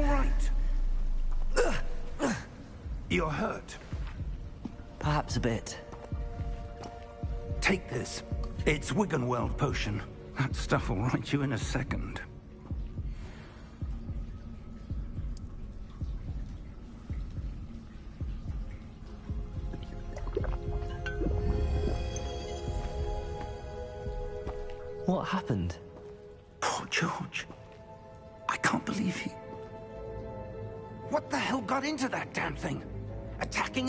all right? You're hurt. Perhaps a bit. Take this. It's Wiggenweld potion. That stuff will right you in a second. What happened?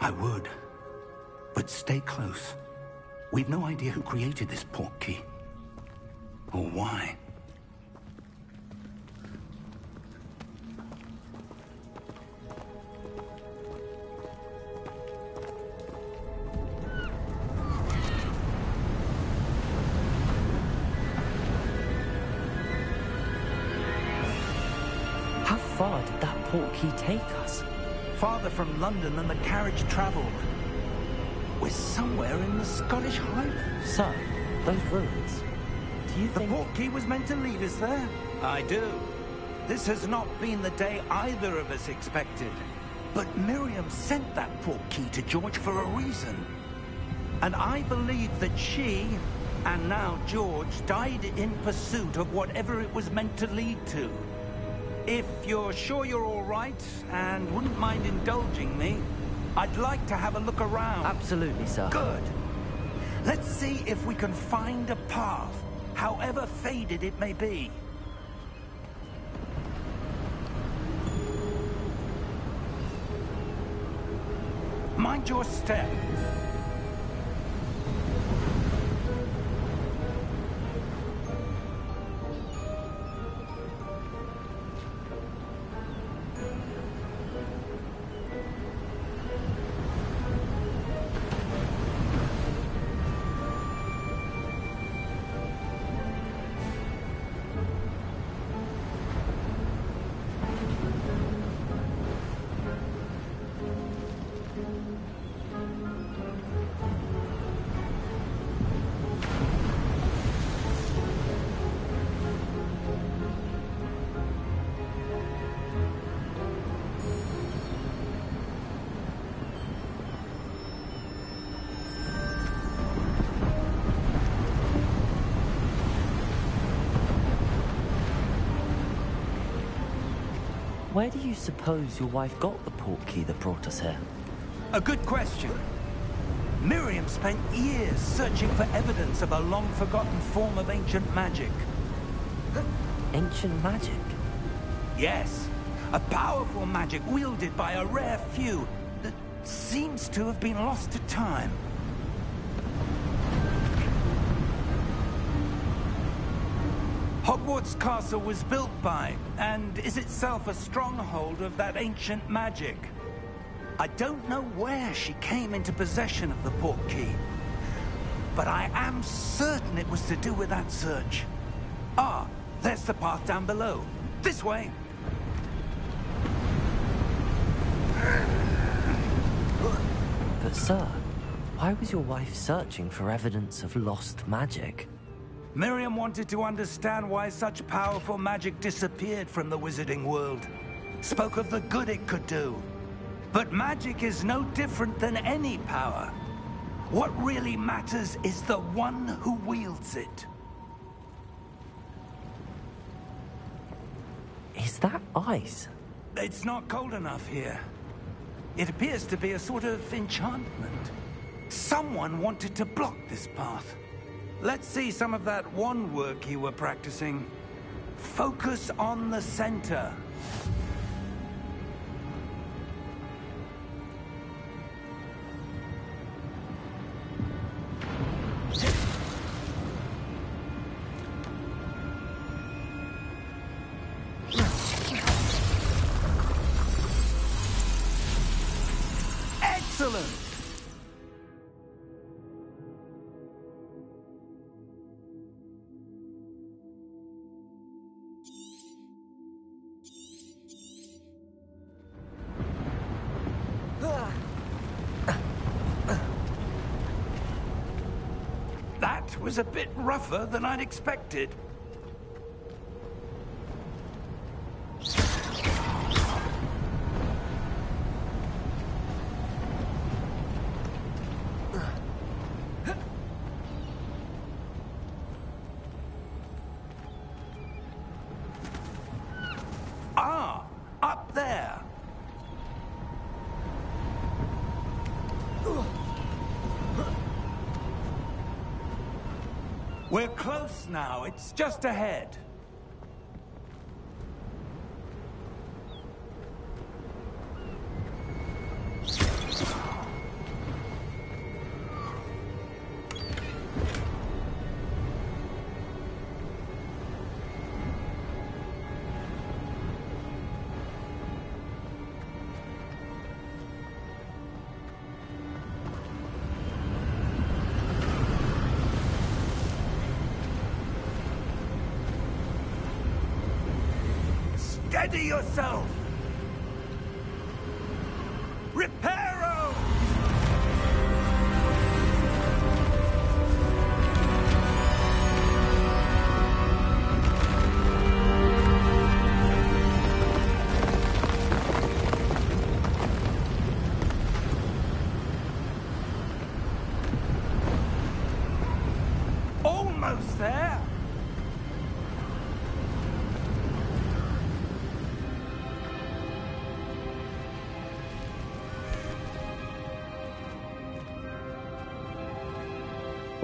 I would. But stay close. We've no idea who created this port key. Or why. How far did that port key take us? Farther from London than the carriage traveled. We're somewhere in the Scottish Highlands. Sir, those ruins. Do you The think... port key was meant to lead us there? I do. This has not been the day either of us expected. But Miriam sent that port key to George for a reason. And I believe that she, and now George, died in pursuit of whatever it was meant to lead to. If you're sure you're all right, and wouldn't mind indulging me, I'd like to have a look around. Absolutely, sir. Good. Let's see if we can find a path, however faded it may be. Mind your step. Where do you suppose your wife got the port key that brought us here? A good question. Miriam spent years searching for evidence of a long-forgotten form of ancient magic. Ancient magic? Yes, a powerful magic wielded by a rare few that seems to have been lost to time. Hogwarts Castle was built by, and is itself a stronghold of that ancient magic. I don't know where she came into possession of the port key, but I am certain it was to do with that search. Ah, there's the path down below. This way. But sir, why was your wife searching for evidence of lost magic? Miriam wanted to understand why such powerful magic disappeared from the wizarding world. Spoke of the good it could do. But magic is no different than any power. What really matters is the one who wields it. Is that ice? It's not cold enough here. It appears to be a sort of enchantment. Someone wanted to block this path. Let's see some of that wand work you were practicing. Focus on the center. Was a bit rougher than I'd expected. We're close now. It's just ahead. Steady yourself! Reparo! Almost there!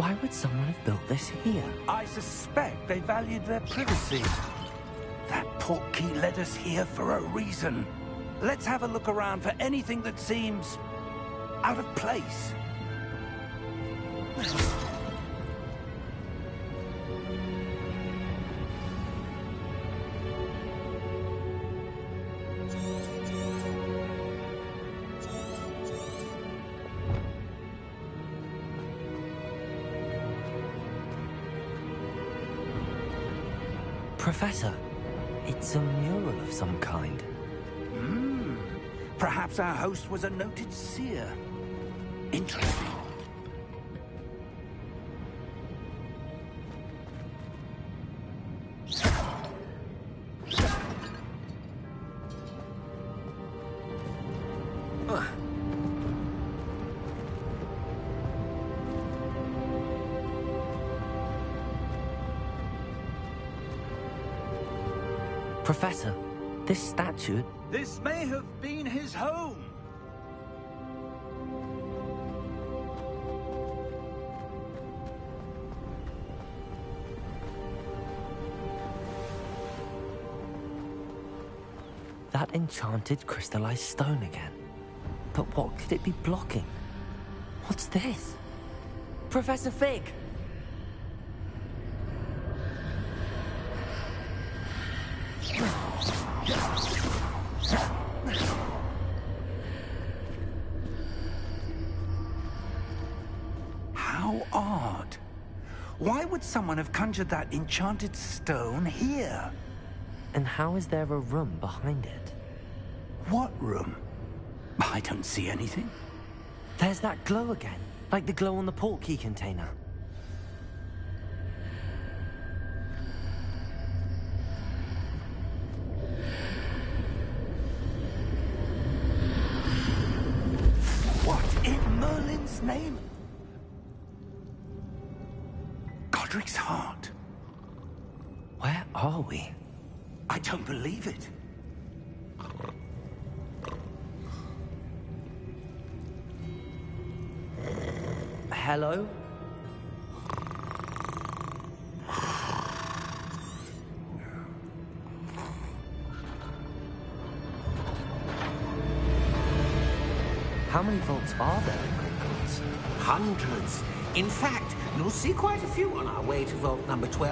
Why would someone have built this here? I suspect they valued their privacy. That portkey led us here for a reason. Let's have a look around for anything that seems out of place. Professor, it's a mural of some kind. Hmm. Perhaps our host was a noted seer. Interesting. Professor, this statue, This may have been his home. that enchanted crystallized stone again. But what could it be blocking? What's this? Professor Fig! Why would someone have conjured that enchanted stone here? And how is there a room behind it? What room? I don't see anything. There's that glow again, like the glow on the portkey container. What in Merlin's name? Rick's heart. Where are we? I don't believe it. Hello? How many volts are there in Gringotts? Hundreds. In fact, you'll see quite a few on our way to Vault number 12.